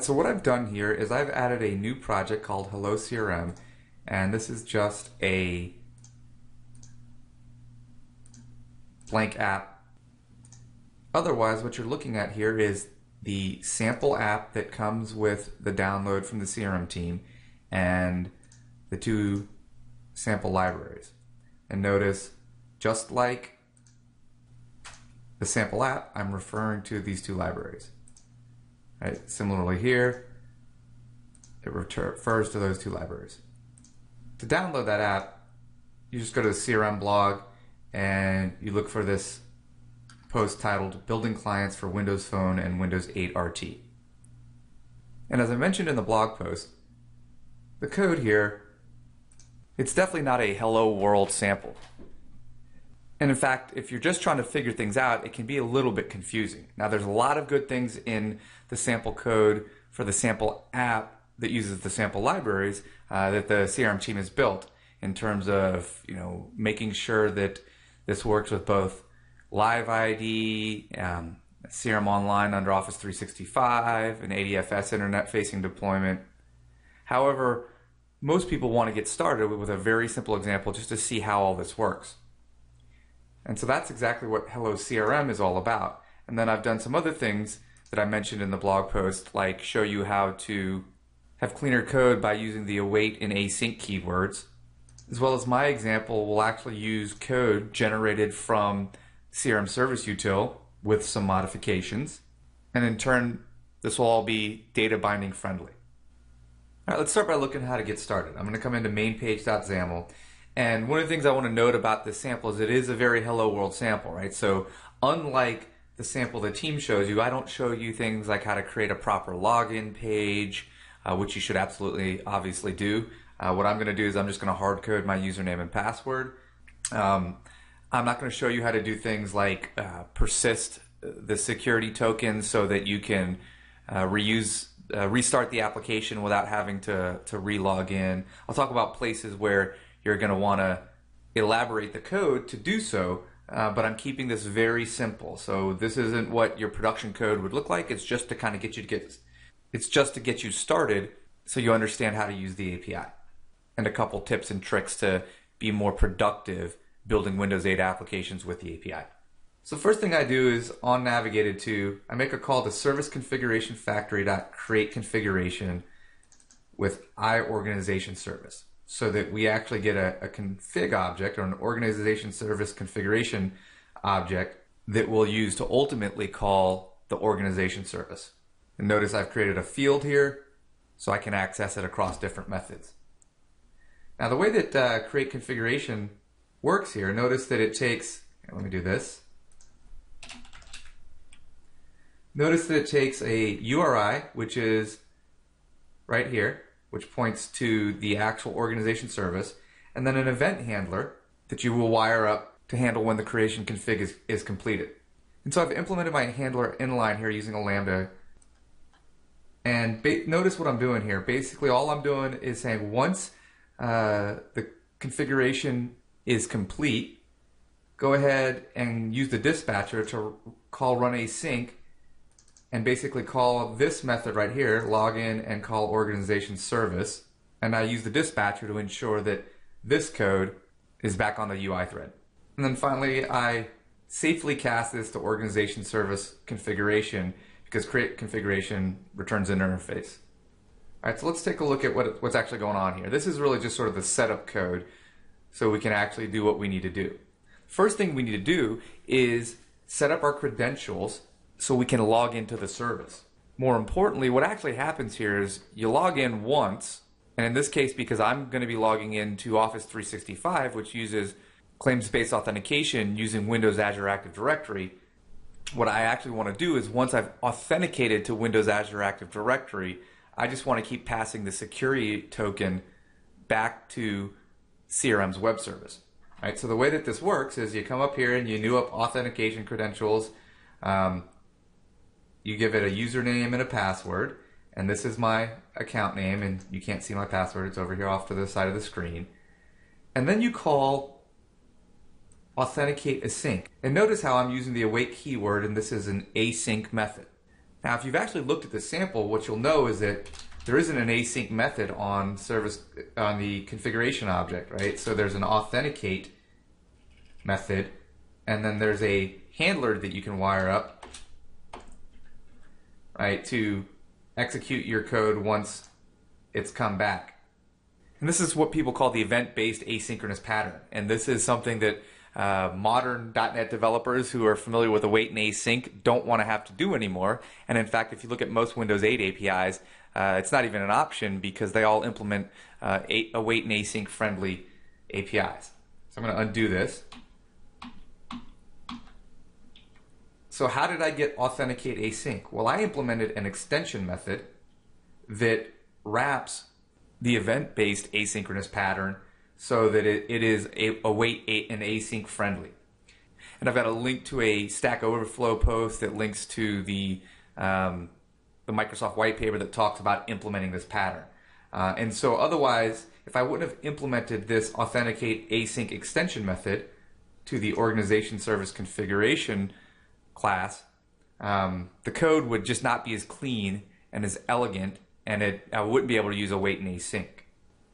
So what I've done here is I've added a new project called Hello CRM, and this is just a blank app. Otherwise, what you're looking at here is the sample app that comes with the download from the CRM team and the two sample libraries. And notice, just like the sample app, I'm referring to these two libraries. Right? Similarly here, it refers to those two libraries. To download that app, you just go to the CRM blog and you look for this post titled Building Clients for Windows Phone and Windows 8 RT. And as I mentioned in the blog post, the code here, it's definitely not a hello world sample. And in fact, if you're just trying to figure things out, it can be a little bit confusing. Now, there's a lot of good things in the sample code for the sample app that uses the sample libraries uh, that the CRM team has built in terms of you know making sure that this works with both Live ID, um, CRM Online under Office 365, and ADFS internet-facing deployment. However, most people want to get started with a very simple example just to see how all this works. And so that's exactly what Hello CRM is all about. And then I've done some other things that I mentioned in the blog post, like show you how to have cleaner code by using the await and async keywords, as well as my example will actually use code generated from CRM Service Util with some modifications. And in turn, this will all be data binding friendly. All right, let's start by looking at how to get started. I'm going to come into mainpage.xaml and one of the things I want to note about this sample is it is a very hello world sample, right? So unlike the sample the team shows you, I don't show you things like how to create a proper login page, uh, which you should absolutely obviously do. Uh, what I'm going to do is I'm just going to hard code my username and password. Um, I'm not going to show you how to do things like uh, persist the security tokens so that you can uh, reuse uh, restart the application without having to to relog in. I'll talk about places where you're going to want to elaborate the code to do so. Uh, but I'm keeping this very simple. So this isn't what your production code would look like. It's just to kind of get you to get, it's just to get you started so you understand how to use the API and a couple tips and tricks to be more productive building Windows 8 applications with the API. So first thing I do is on navigated to, I make a call to service configuration configuration with iOrganization service so that we actually get a, a config object or an organization service configuration object that we'll use to ultimately call the organization service. And notice I've created a field here so I can access it across different methods. Now the way that uh, create configuration works here, notice that it takes, let me do this. Notice that it takes a URI, which is right here, which points to the actual organization service, and then an event handler that you will wire up to handle when the creation config is, is completed. And so I've implemented my handler inline here using a Lambda. And notice what I'm doing here. Basically, all I'm doing is saying once uh, the configuration is complete, go ahead and use the dispatcher to call run async and basically call this method right here, login and call organization service. And I use the dispatcher to ensure that this code is back on the UI thread. And then finally, I safely cast this to organization service configuration because create configuration returns an interface. All right, so let's take a look at what, what's actually going on here. This is really just sort of the setup code so we can actually do what we need to do. First thing we need to do is set up our credentials so we can log into the service. More importantly, what actually happens here is you log in once, and in this case, because I'm going to be logging into Office 365, which uses claims-based authentication using Windows Azure Active Directory, what I actually want to do is once I've authenticated to Windows Azure Active Directory, I just want to keep passing the security token back to CRM's web service. Right, so the way that this works is you come up here and you new up authentication credentials. Um, you give it a username and a password, and this is my account name, and you can't see my password, it's over here off to the side of the screen. And then you call authenticate async. And notice how I'm using the await keyword, and this is an async method. Now, if you've actually looked at the sample, what you'll know is that there isn't an async method on service on the configuration object, right? So there's an authenticate method, and then there's a handler that you can wire up, right, to execute your code once it's come back. And this is what people call the event-based asynchronous pattern. And this is something that uh, modern .NET developers who are familiar with await and async don't want to have to do anymore. And in fact, if you look at most Windows 8 APIs, uh, it's not even an option because they all implement uh, await and async friendly APIs. So I'm going to undo this. So how did I get authenticate async? Well, I implemented an extension method that wraps the event-based asynchronous pattern so that it, it is a, await and async friendly. And I've got a link to a Stack Overflow post that links to the um, the Microsoft white paper that talks about implementing this pattern. Uh, and so otherwise, if I wouldn't have implemented this authenticate async extension method to the organization service configuration class, um, the code would just not be as clean and as elegant, and it I wouldn't be able to use await and async.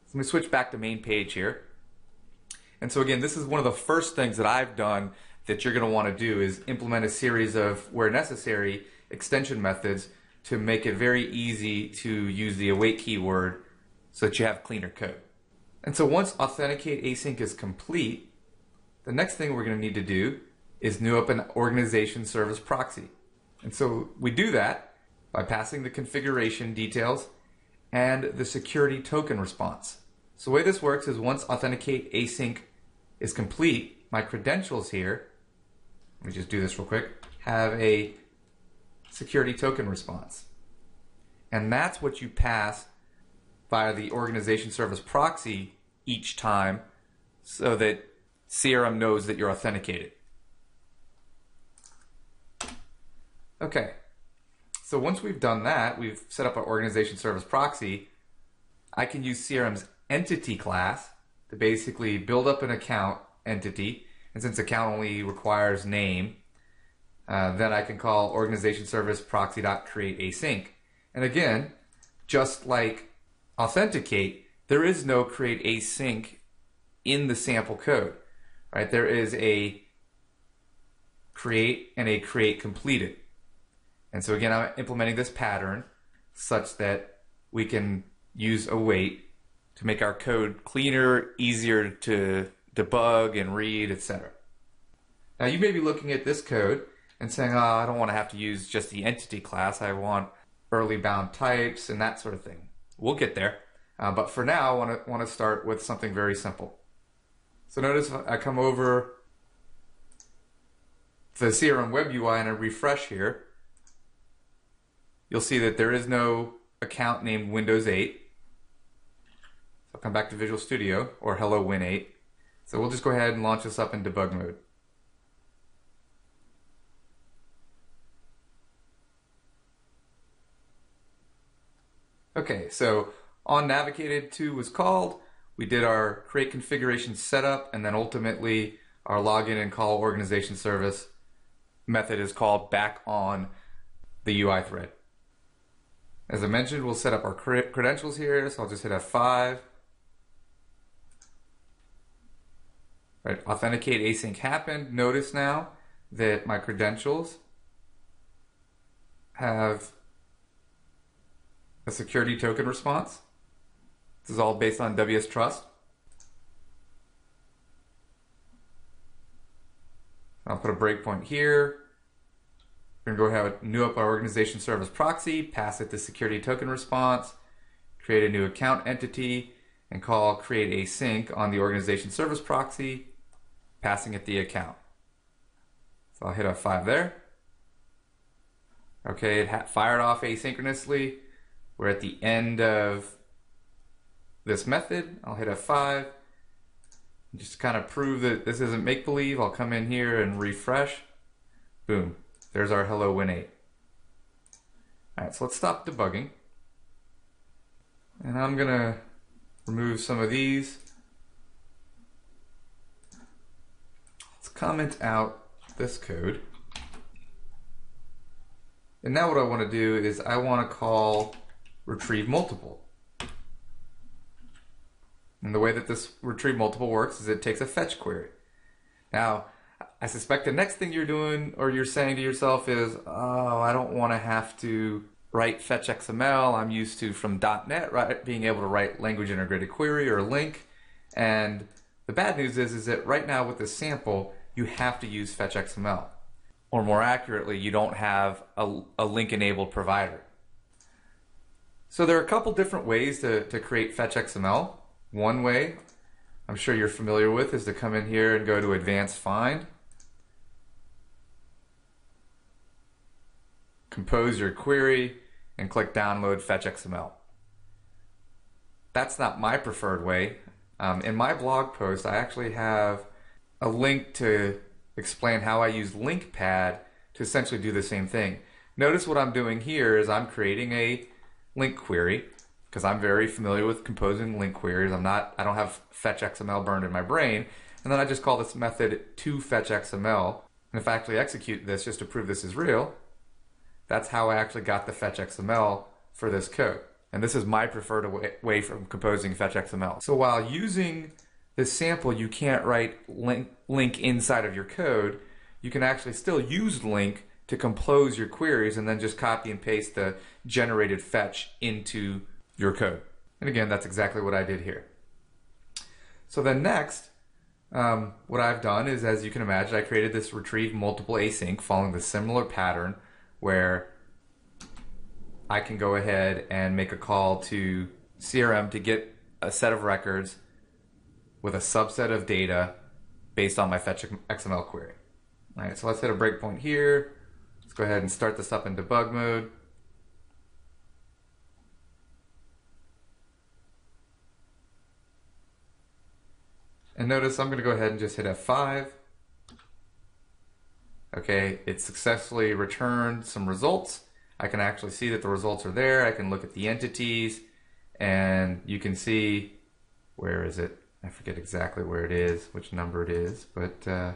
So let me switch back to main page here. And so again, this is one of the first things that I've done that you're going to want to do is implement a series of, where necessary, extension methods to make it very easy to use the await keyword so that you have cleaner code. And so once authenticate async is complete, the next thing we're going to need to do is new up an organization service proxy. And so we do that by passing the configuration details and the security token response. So the way this works is once authenticate async is complete, my credentials here, let me just do this real quick, have a security token response. And that's what you pass via the organization service proxy each time so that CRM knows that you're authenticated. Okay, so once we've done that, we've set up our organization service proxy, I can use CRM's entity class to basically build up an account entity. And since account only requires name, uh, then I can call organization service proxy.create async. And again, just like authenticate, there is no create async in the sample code, right? There is a create and a create completed. And so again, I'm implementing this pattern such that we can use await to make our code cleaner, easier to debug and read, etc. Now you may be looking at this code and saying, oh, I don't want to have to use just the entity class. I want early bound types and that sort of thing. We'll get there. Uh, but for now, I want to, want to start with something very simple. So notice I come over the CRM web UI and I refresh here, you'll see that there is no account named Windows 8. So I'll come back to Visual Studio or Hello Win 8. So we'll just go ahead and launch this up in debug mode. Okay, so on navigated to was called. We did our create configuration setup, and then ultimately our login and call organization service method is called back on the UI thread. As I mentioned, we'll set up our credentials here, so I'll just hit F5. Right, authenticate async happened. Notice now that my credentials have a security token response. This is all based on WS Trust. I'll put a breakpoint here. We're going to go ahead and new up our organization service proxy, pass it the security token response, create a new account entity, and call create async on the organization service proxy, passing it the account. So I'll hit F5 there. Okay, it fired off asynchronously. We're at the end of this method. I'll hit F5. Just to kind of prove that this isn't make-believe, I'll come in here and refresh. Boom. There's our hello win8. Alright, so let's stop debugging. And I'm to remove some of these. Let's comment out this code. And now what I want to do is I want to call retrieve multiple. And the way that this retrieve multiple works is it takes a fetch query. Now, I suspect the next thing you're doing or you're saying to yourself is, oh, I don't want to have to write fetch XML. I'm used to from .NET right, being able to write language integrated query or LINQ. And the bad news is, is that right now with this sample, you have to use fetch XML. Or more accurately, you don't have a, a LINQ enabled provider. So there are a couple different ways to, to create fetch XML. One way I'm sure you're familiar with is to come in here and go to advanced find. Compose your query and click download fetch XML. That's not my preferred way. Um, in my blog post, I actually have a link to explain how I use LINQPad to essentially do the same thing. Notice what I'm doing here is I'm creating a LINQ query because I'm very familiar with composing LINQ queries. I'm not, I don't have fetch XML burned in my brain. And then I just call this method to fetch XML. And if I actually execute this just to prove this is real, that's how I actually got the fetch XML for this code. And this is my preferred way, way from composing fetch XML. So while using this sample, you can't write link, LINQ inside of your code. You can actually still use link to compose your queries and then just copy and paste the generated fetch into your code. And again, that's exactly what I did here. So then next, um, what I've done is, as you can imagine, I created this retrieve multiple async following the similar pattern where I can go ahead and make a call to CRM to get a set of records with a subset of data based on my fetch XML query. All right, so let's hit a breakpoint here. Let's go ahead and start this up in debug mode. And notice I'm going to go ahead and just hit F5. Okay, it successfully returned some results. I can actually see that the results are there. I can look at the entities and you can see, where is it? I forget exactly where it is, which number it is, but uh,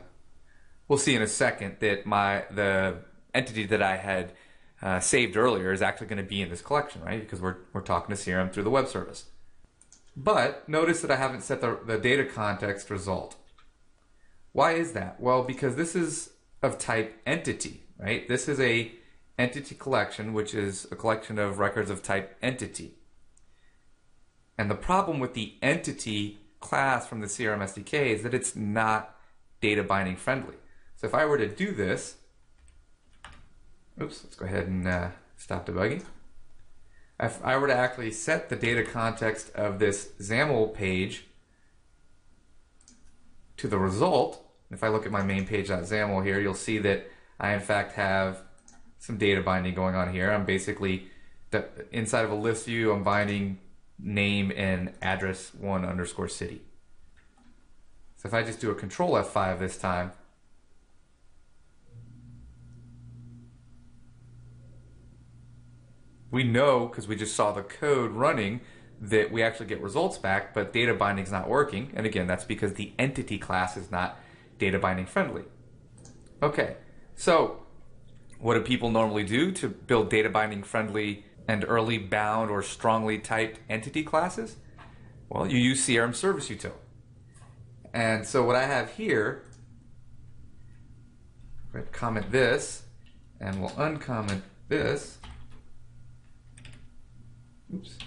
we'll see in a second that my the entity that I had uh, saved earlier is actually going to be in this collection, right? Because we're, we're talking to CRM through the web service. But notice that I haven't set the, the data context result. Why is that? Well, because this is of type entity, right? This is a entity collection, which is a collection of records of type entity. And the problem with the entity class from the CRM SDK is that it's not data binding friendly. So if I were to do this, oops, let's go ahead and uh, stop debugging if I were to actually set the data context of this XAML page to the result, if I look at my main page.xaml here, you'll see that I in fact have some data binding going on here. I'm basically the, inside of a list view, I'm binding name and address one underscore city. So if I just do a control F5 this time, we know because we just saw the code running that we actually get results back, but data binding is not working. And again, that's because the entity class is not data binding friendly. Okay, so what do people normally do to build data binding friendly and early bound or strongly typed entity classes? Well, you use CRM Service Util. And so what I have here, right, comment this, and we'll uncomment this. Oops.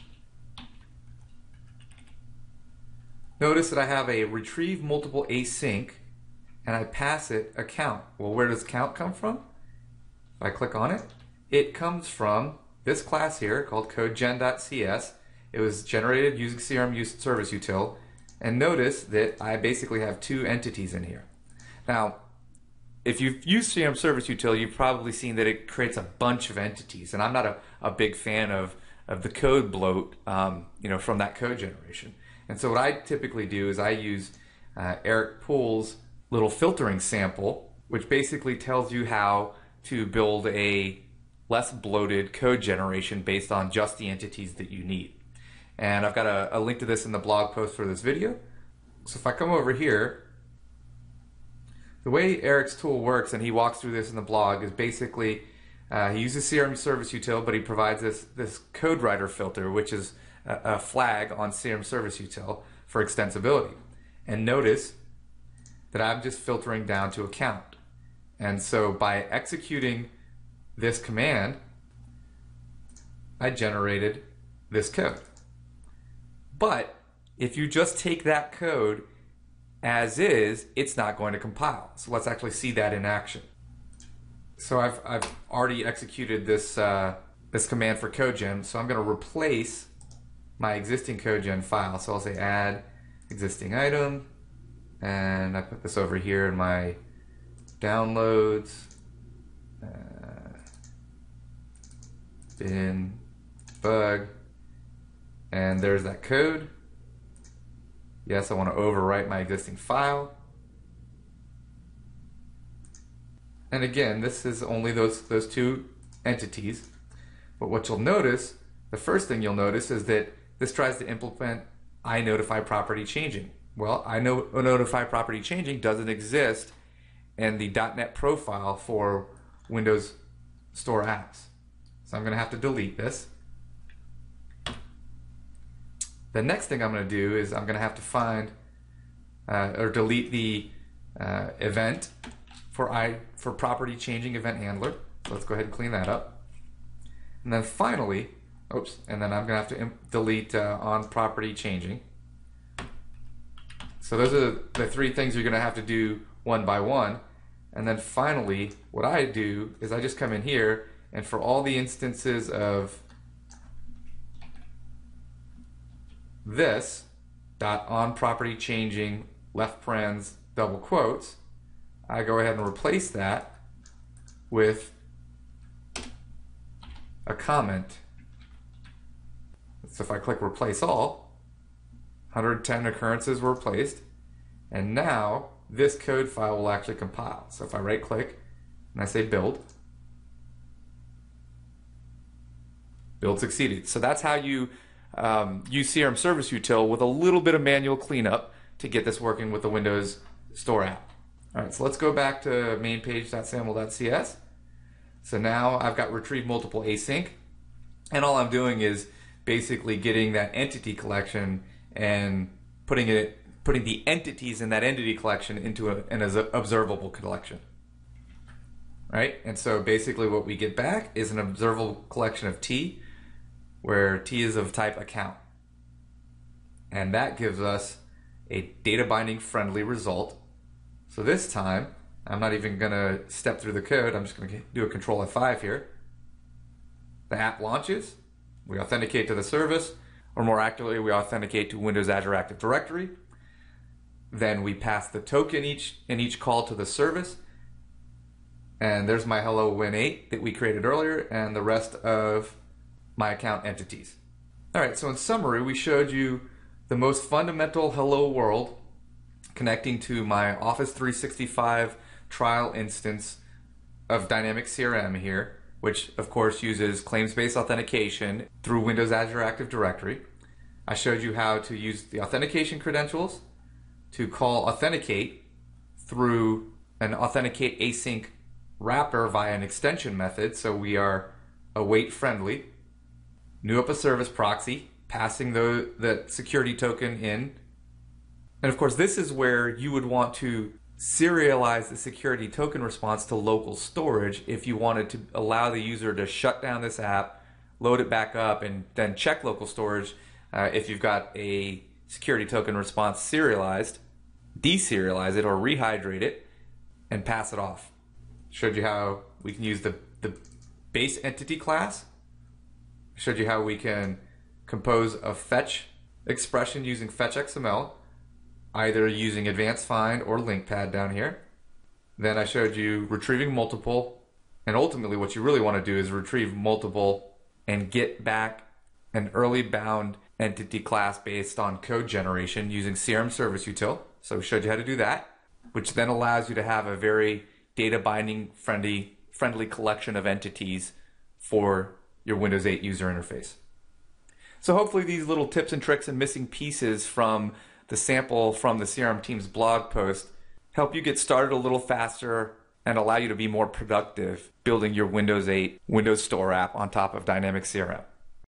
Notice that I have a retrieve multiple async and I pass it a count. Well, where does count come from? If I click on it, it comes from this class here called codegen.cs. It was generated using CRM service util. And notice that I basically have two entities in here. Now, if you've used CRM service util, you've probably seen that it creates a bunch of entities. And I'm not a, a big fan of of the code bloat, um, you know, from that code generation. And so what I typically do is I use uh, Erik Pool's little filtering sample, which basically tells you how to build a less bloated code generation based on just the entities that you need. And I've got a, a link to this in the blog post for this video. So if I come over here, the way Eric's tool works, and he walks through this in the blog, is basically Uh, he uses CRM Service Util, but he provides this this code writer filter, which is a, a flag on CRM Service Util for extensibility. And notice that I'm just filtering down to account. And so by executing this command, I generated this code. But if you just take that code as is, it's not going to compile. So let's actually see that in action. So I've, I've already executed this, uh, this command for CodeGen. So I'm going to replace my existing CodeGen file. So I'll say add existing item. And I put this over here in my downloads. Uh, bin bug. And there's that code. Yes, I want to overwrite my existing file. And again, this is only those, those two entities. But what you'll notice, the first thing you'll notice is that this tries to implement I notify property changing. Well, I know notify property changing doesn't exist in the .NET profile for Windows Store apps. So I'm going to have to delete this. The next thing I'm going to do is I'm going to have to find uh, or delete the uh, event for I for property changing event handler. So let's go ahead and clean that up. And then finally, oops, and then I'm going to have to delete uh, on property changing. So those are the three things you're going to have to do one by one. And then finally, what I do is I just come in here and for all the instances of this dot on property changing left parens double quotes, I go ahead and replace that with a comment. So if I click replace all, 110 occurrences were replaced, and now this code file will actually compile. So if I right click and I say build, build succeeded. So that's how you um, use CRM Service Util with a little bit of manual cleanup to get this working with the Windows Store app. All right, so let's go back to main page.xaml.cs. So now I've got retrieve multiple async, and all I'm doing is basically getting that entity collection and putting it putting the entities in that entity collection into a, an observable collection. Right? And so basically what we get back is an observable collection of T where T is of type account. And that gives us a data binding friendly result. So this time, I'm not even going to step through the code. I'm just going to do a control F5 here. The app launches. We authenticate to the service, or more accurately, we authenticate to Windows Azure Active Directory. Then we pass the token each in each call to the service. And there's my hello win8 that we created earlier and the rest of my account entities. All right, so in summary, we showed you the most fundamental hello world connecting to my Office 365 trial instance of Dynamic CRM here, which of course uses claims-based authentication through Windows Azure Active Directory. I showed you how to use the authentication credentials to call authenticate through an authenticate async wrapper via an extension method so we are await friendly new up a service proxy, passing the, the security token in. And of course, this is where you would want to serialize the security token response to local storage if you wanted to allow the user to shut down this app, load it back up, and then check local storage uh, if you've got a security token response serialized, deserialize it or rehydrate it, and pass it off. Showed you how we can use the, the base entity class showed you how we can compose a fetch expression using fetch XML, either using advanced find or LINQPad down here. Then I showed you retrieving multiple, and ultimately what you really want to do is retrieve multiple and get back an early bound entity class based on code generation using CRM Service Util. So we showed you how to do that, which then allows you to have a very data binding friendly friendly collection of entities for your Windows 8 user interface. So hopefully these little tips and tricks and missing pieces from the sample from the CRM team's blog post help you get started a little faster and allow you to be more productive building your Windows 8 Windows Store app on top of Dynamic CRM.